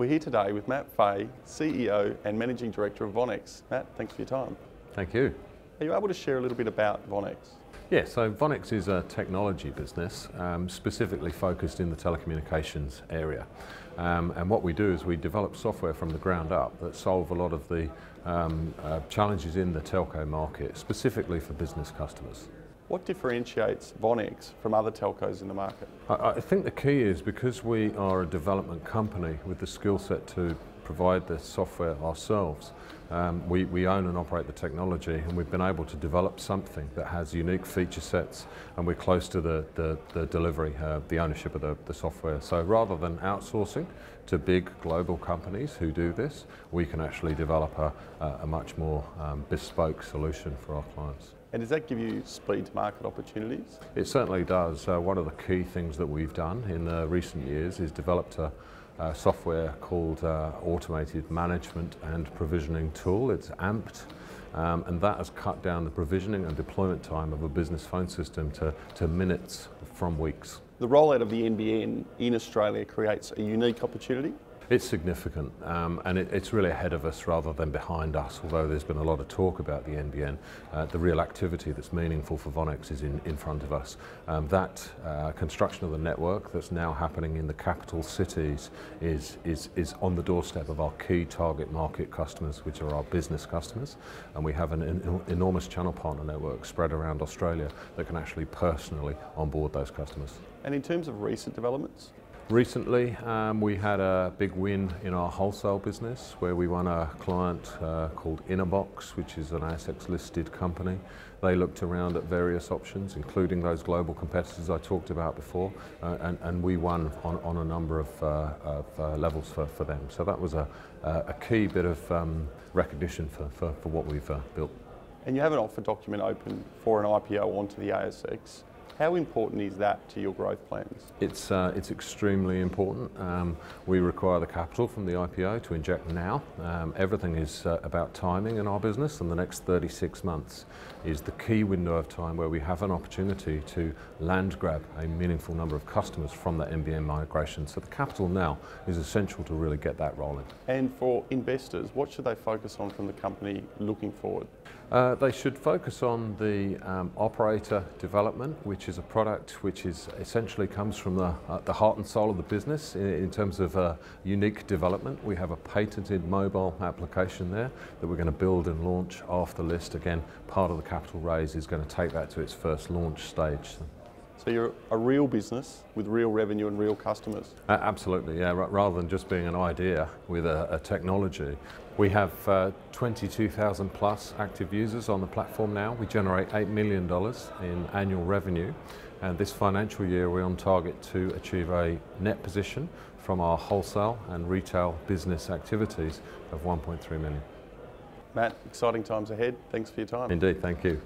We're here today with Matt Fahey, CEO and Managing Director of Vonex. Matt, thanks for your time. Thank you. Are you able to share a little bit about Vonex? Yeah, so Vonex is a technology business um, specifically focused in the telecommunications area. Um, and what we do is we develop software from the ground up that solve a lot of the um, uh, challenges in the telco market, specifically for business customers. What differentiates Vonex from other telcos in the market? I, I think the key is because we are a development company with the skill set to provide the software ourselves. Um, we, we own and operate the technology and we've been able to develop something that has unique feature sets and we're close to the, the, the delivery, uh, the ownership of the, the software. So rather than outsourcing to big global companies who do this, we can actually develop a, a much more um, bespoke solution for our clients. And does that give you speed to market opportunities? It certainly does. Uh, one of the key things that we've done in the recent years is developed a, uh, software called uh, Automated Management and Provisioning Tool. It's AMPed. Um, and that has cut down the provisioning and deployment time of a business phone system to, to minutes from weeks. The rollout of the NBN in Australia creates a unique opportunity it's significant um, and it, it's really ahead of us rather than behind us, although there's been a lot of talk about the NBN. Uh, the real activity that's meaningful for Vonex is in, in front of us. Um, that uh, construction of the network that's now happening in the capital cities is, is, is on the doorstep of our key target market customers, which are our business customers. And we have an, an enormous channel partner network spread around Australia that can actually personally onboard those customers. And in terms of recent developments? Recently, um, we had a big win in our wholesale business where we won a client uh, called Inabox, which is an ASX listed company. They looked around at various options, including those global competitors I talked about before, uh, and, and, we won on, on a number of, uh, of uh, levels for, for them. So that was a, a key bit of um, recognition for, for, for what we've uh, built. And you have an offer document open for an IPO onto the ASX. How important is that to your growth plans? It's, uh, it's extremely important. Um, we require the capital from the IPO to inject now. Um, everything is uh, about timing in our business and the next 36 months is the key window of time where we have an opportunity to land grab a meaningful number of customers from that NBN migration. So the capital now is essential to really get that rolling. And for investors, what should they focus on from the company looking forward? Uh, they should focus on the um, Oper8or development, which is a product which is essentially comes from the, uh, the heart and soul of the business in, in terms of uh, unique development. We have a patented mobile application there that we're going to build and launch after list. Again, part of the capital raise is going to take that to its first launch stage. So you're a real business with real revenue and real customers? Uh, absolutely, yeah. R rather than just being an idea with a, a technology. We have uh, 22,000 plus active users on the platform now. We generate $8 million in annual revenue. And this financial year, we're on target to achieve a net position from our wholesale and retail business activities of 1.3 million. Matt, exciting times ahead. Thanks for your time. Indeed, thank you.